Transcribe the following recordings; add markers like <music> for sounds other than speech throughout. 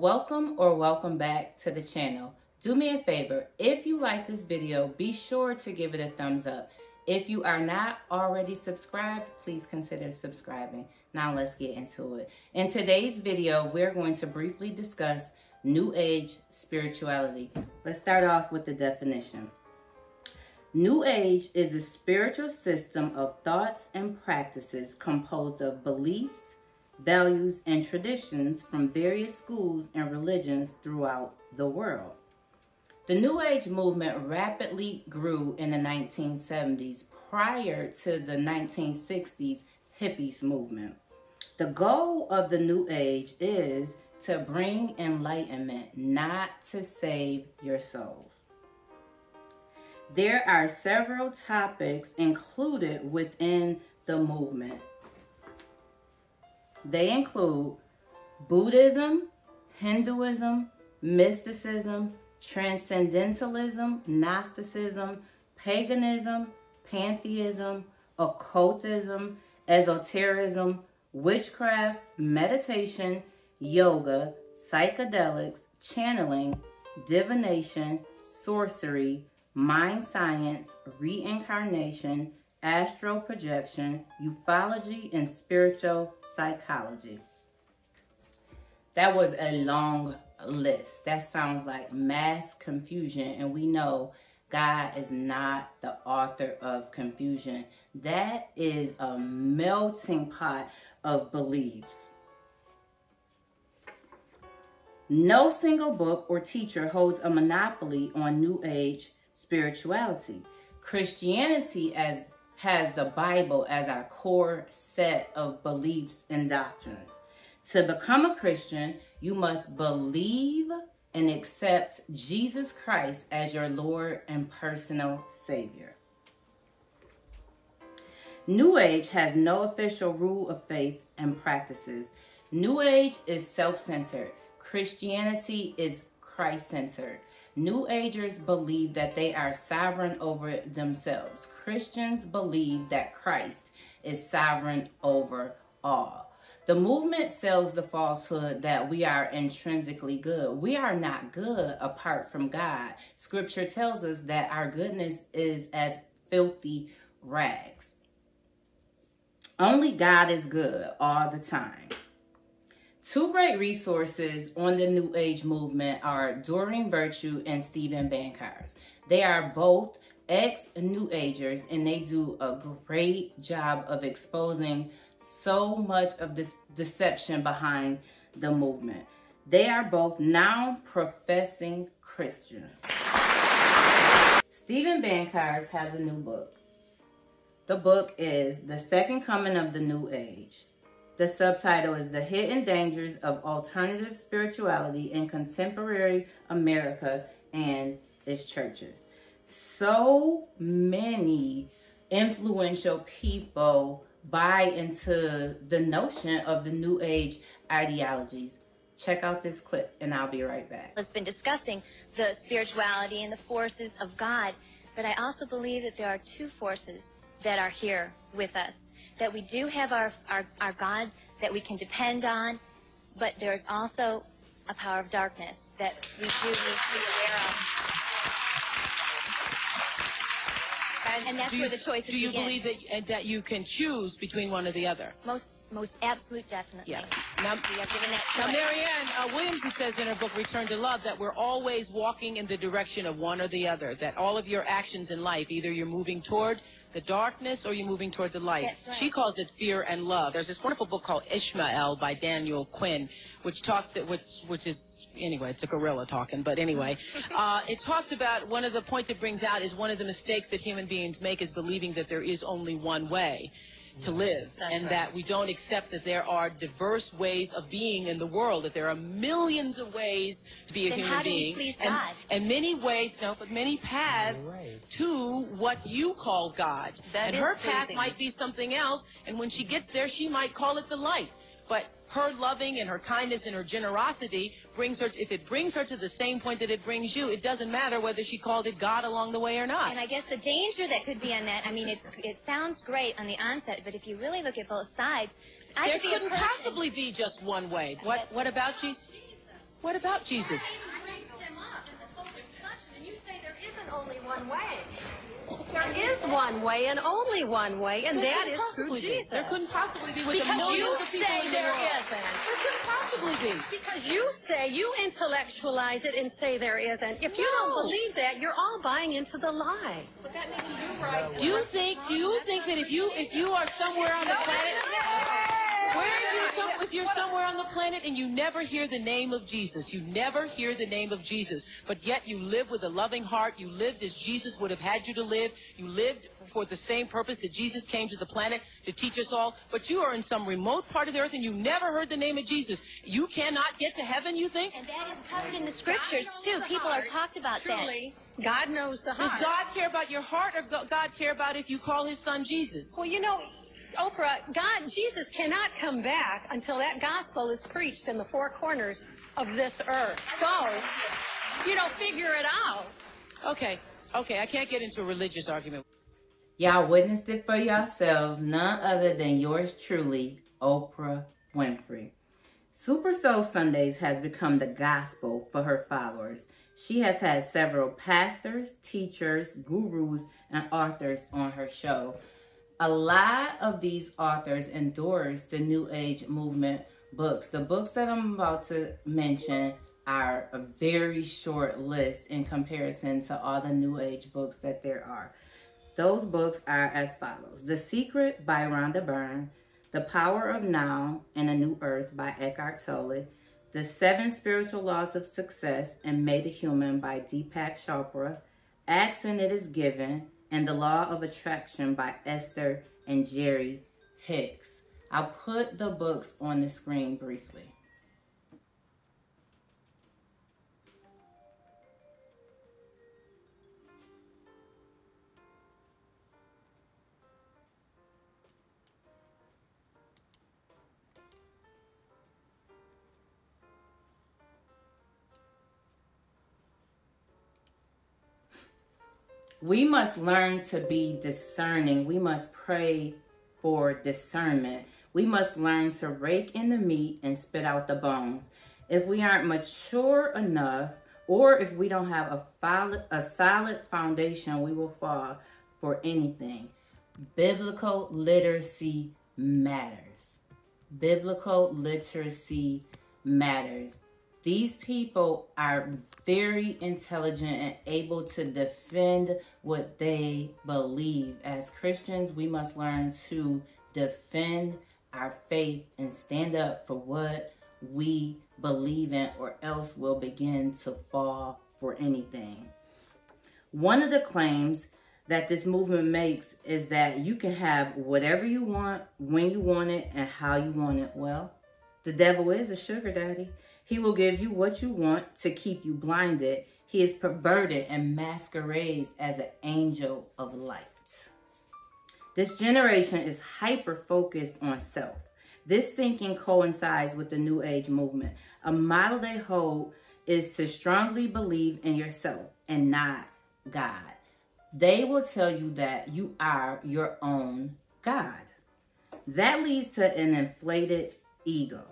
Welcome or welcome back to the channel. Do me a favor, if you like this video, be sure to give it a thumbs up. If you are not already subscribed, please consider subscribing. Now let's get into it. In today's video, we're going to briefly discuss New Age spirituality. Let's start off with the definition. New Age is a spiritual system of thoughts and practices composed of beliefs, values, and traditions from various schools and religions throughout the world. The New Age movement rapidly grew in the 1970s prior to the 1960s hippies movement. The goal of the New Age is to bring enlightenment, not to save your souls. There are several topics included within the movement they include Buddhism, Hinduism, mysticism, transcendentalism, Gnosticism, paganism, pantheism, occultism, esotericism, witchcraft, meditation, yoga, psychedelics, channeling, divination, sorcery, mind science, reincarnation, astral projection, ufology, and spiritual psychology. That was a long list. That sounds like mass confusion, and we know God is not the author of confusion. That is a melting pot of beliefs. No single book or teacher holds a monopoly on New Age spirituality. Christianity as has the Bible as our core set of beliefs and doctrines. To become a Christian, you must believe and accept Jesus Christ as your Lord and personal Savior. New Age has no official rule of faith and practices. New Age is self-centered. Christianity is Christ-centered. New Agers believe that they are sovereign over themselves. Christians believe that Christ is sovereign over all. The movement sells the falsehood that we are intrinsically good. We are not good apart from God. Scripture tells us that our goodness is as filthy rags. Only God is good all the time. Two great resources on the New Age movement are Doreen Virtue and Steven Bancarz. They are both ex-New Agers and they do a great job of exposing so much of this deception behind the movement. They are both now professing Christians. Steven Bancarz has a new book. The book is The Second Coming of the New Age. The subtitle is The Hidden Dangers of Alternative Spirituality in Contemporary America and its Churches. So many influential people buy into the notion of the New Age ideologies. Check out this clip and I'll be right back. Has been discussing the spirituality and the forces of God, but I also believe that there are two forces that are here with us that we do have our, our, our God that we can depend on, but there's also a power of darkness that we do need to be aware of. And, and that's you, where the choices Do you begin. believe that, that you can choose between one or the other? Most, most absolute, definitely. Yeah. Now, we are given that now. Marianne uh, Williamson says in her book Return to Love that we're always walking in the direction of one or the other. That all of your actions in life, either you're moving toward the darkness or you're moving toward the light. That's right. She calls it fear and love. There's this wonderful book called Ishmael by Daniel Quinn, which talks which which is anyway, it's a gorilla talking, but anyway, <laughs> uh, it talks about one of the points it brings out is one of the mistakes that human beings make is believing that there is only one way to live That's and right. that we don't accept that there are diverse ways of being in the world that there are millions of ways to be a Then human how do being please and, God? and many ways no but many paths to what you call God That and is her path pleasing. might be something else and when she gets there she might call it the light but her loving and her kindness and her generosity brings her if it brings her to the same point that it brings you it doesn't matter whether she called it god along the way or not And I guess the danger that could be on that, I mean, it's, it sounds great on the onset, but if you really look at both sides, I there could couldn't possibly be just one way. What what about Jesus? What about Jesus? Brings them up in this whole discussion, and you say there isn't only one way. There is one way and only one way, and that through possibly be. Jesus. There couldn't possibly be with the Because you millions of people say in the there isn't. There couldn't possibly be. Because you say, you intellectualize it and say there isn't. If you don't believe that, you're all buying into the lie. But that Do you think? Do you think that if you if you are somewhere on the planet, where you some, if you're somewhere on the planet and you never hear the name of Jesus, you never hear the name of Jesus, but yet you live with a loving heart, you lived as Jesus would have had you to live, you lived for the same purpose that Jesus came to the planet to teach us all, but you are in some remote part of the earth and you never heard the name of Jesus. You cannot get to heaven, you think? And that is covered in the scriptures too. People are talked about that. Truly, God knows the heart. Does. God care about your heart or go- God care about if you call his son Jesus? Well, you know, Oprah, God, Jesus cannot come back until that gospel is preached in the four corners of this earth. So, you know, figure it out. Okay, okay, I can't get into a religious argument. Y'all witnessed it for yourselves, none other than yours truly, Oprah Winfrey. Super Soul Sundays has become the gospel for her followers. She has had several pastors, teachers, gurus, and authors on her show. A lot of these authors endorse the New Age movement books. The books that I'm about to mention are a very short list in comparison to all the New Age books that there are. Those books are as follows The Secret by Rhonda Byrne, The Power of Now and a New Earth by Eckhart Tolle, The Seven Spiritual Laws of Success and Metahuman by Deepak Chopra, Ask and It Is Given, and The Law of Attraction by Esther and Jerry Hicks. I'll put the books on the screen briefly. We must learn to be discerning. We must pray for discernment. We must learn to rake in the meat and spit out the bones. If we aren't mature enough, or if we don't have a, solid, a solid foundation, we will fall for anything. Biblical literacy matters. Biblical literacy matters. These people are very intelligent and able to defend what they believe. As Christians, we must learn to defend our faith and stand up for what we believe in, or else we'll begin to fall for anything. One of the claims that this movement makes is that you can have whatever you want, when you want it, and how you want it. Well, the devil is a sugar daddy. He will give you what you want to keep you blinded. He is perverted and masquerades as an angel of light. This generation is hyper focused on self. This thinking coincides with the New Age movement. A model they hold is to strongly believe in yourself and not God. They will tell you that you are your own God. That leads to an inflated ego.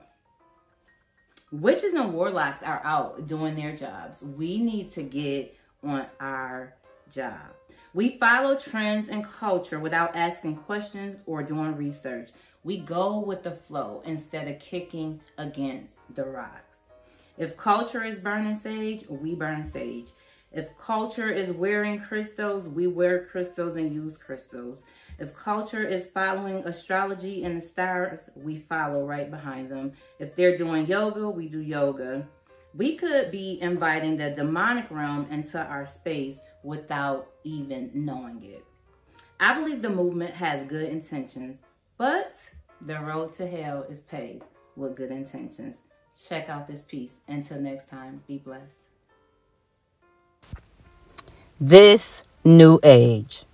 Witches and warlocks are out doing their jobs. We need to get on our job. We follow trends and culture without asking questions or doing research. We go with the flow instead of kicking against the rocks. If culture is burning sage, we burn sage. If culture is wearing crystals, we wear crystals and use crystals. If culture is following astrology and the stars, we follow right behind them. If they're doing yoga, we do yoga. We could be inviting the demonic realm into our space without even knowing it. I believe the movement has good intentions, but the road to hell is paved with good intentions. Check out this piece. Until next time, be blessed. This new age.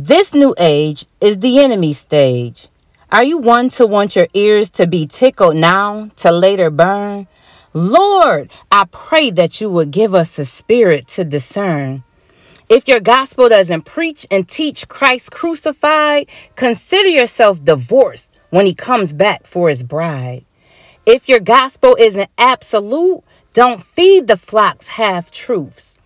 This new age is the enemy stage. Are you one to want your ears to be tickled now to later burn? Lord, I pray that you would give us a spirit to discern. If your gospel doesn't preach and teach Christ crucified, consider yourself divorced when he comes back for his bride. If your gospel isn't absolute, don't feed the flock's half truths.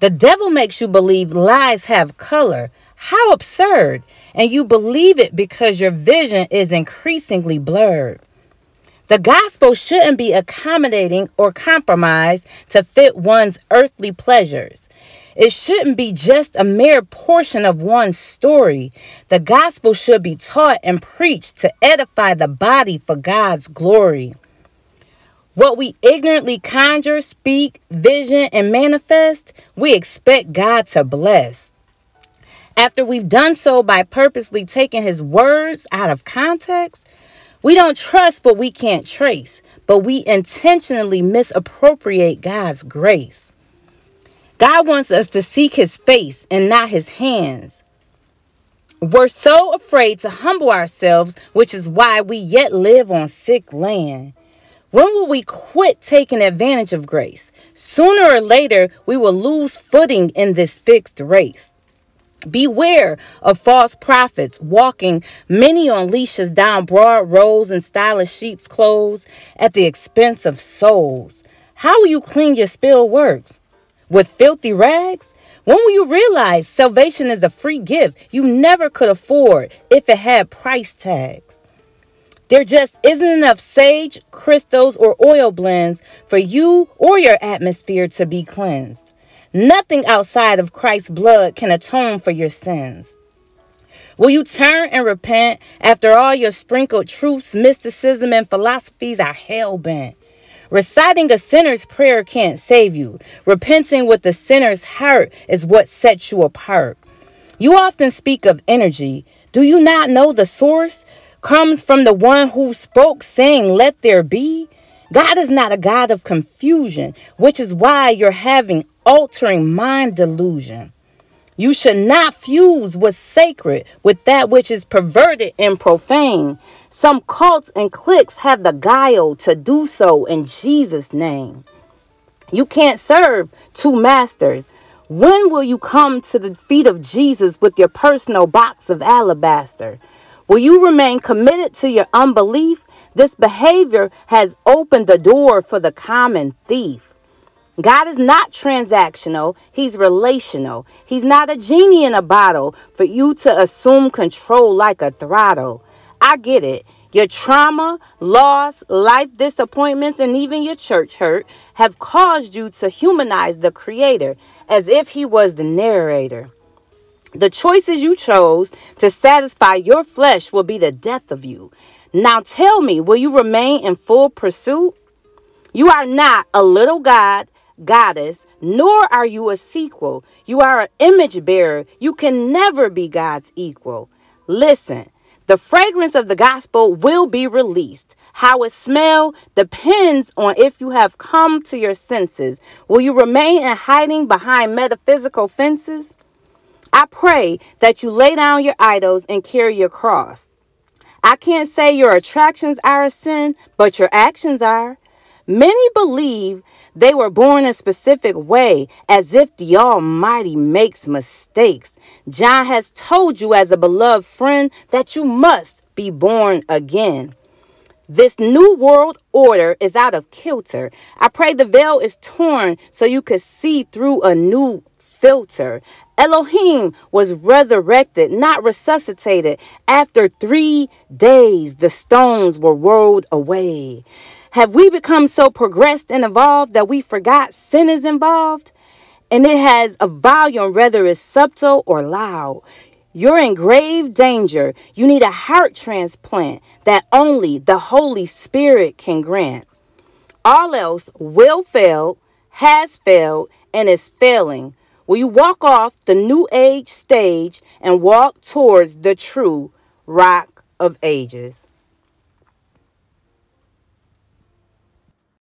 The devil makes you believe lies have color. How absurd! And you believe it because your vision is increasingly blurred. The gospel shouldn't be accommodating or compromised to fit one's earthly pleasures. It shouldn't be just a mere portion of one's story. The gospel should be taught and preached to edify the body for God's glory. What we ignorantly conjure, speak, vision, and manifest, we expect God to bless. After we've done so by purposely taking his words out of context, we don't trust what we can't trace, but we intentionally misappropriate God's grace. God wants us to seek his face and not his hands. We're so afraid to humble ourselves, which is why we yet live on sick land. When will we quit taking advantage of grace? Sooner or later, we will lose footing in this fixed race. Beware of false prophets walking many on leashes down broad roads in stylish sheep's clothes at the expense of souls. How will you clean your spilled works? with filthy rags? When will you realize salvation is a free gift you never could afford if it had price tags? There just isn't enough sage, crystals, or oil blends for you or your atmosphere to be cleansed. Nothing outside of Christ's blood can atone for your sins. Will you turn and repent after all your sprinkled truths, mysticism, and philosophies are hell bent? Reciting a sinner's prayer can't save you. Repenting with the sinner's heart is what sets you apart. You often speak of energy. Do you not know the source comes from the one who spoke, saying, Let there be? God is not a God of confusion, which is why you're having altering mind delusion. You should not fuse what's sacred with that which is perverted and profane. Some cults and cliques have the guile to do so in Jesus' name. You can't serve two masters. When will you come to the feet of Jesus with your personal box of alabaster? Will you remain committed to your unbelief? This behavior has opened the door for the common thief. God is not transactional, He's relational. He's not a genie in a bottle for you to assume control like a throttle. I get it. Your trauma, loss, life disappointments, and even your church hurt have caused you to humanize the Creator as if He was the narrator. The choices you chose to satisfy your flesh will be the death of you. Now tell me, will you remain in full pursuit? You are not a little God, goddess, nor are you a sequel. You are an image bearer. You can never be God's equal. Listen, the fragrance of the gospel will be released. How it smells depends on if you have come to your senses. Will you remain in hiding behind metaphysical fences? I pray that you lay down your idols and carry your cross. I can't say your attractions are a sin, but your actions are. Many believe they were born a specific way, as if the Almighty makes mistakes. John has told you, as a beloved friend, that you must be born again. This new world order is out of kilter. I pray the veil is torn so you could see through a new filter. Elohim was resurrected, not resuscitated. After three days, the stones were rolled away. Have we become so progressed and evolved that we forgot sin is involved? And it has a volume, whether it's subtle or loud. You're in grave danger. You need a heart transplant that only the Holy Spirit can grant. All else will fail, has failed, and is failing. Will you walk off the new age stage and walk towards the true rock of ages?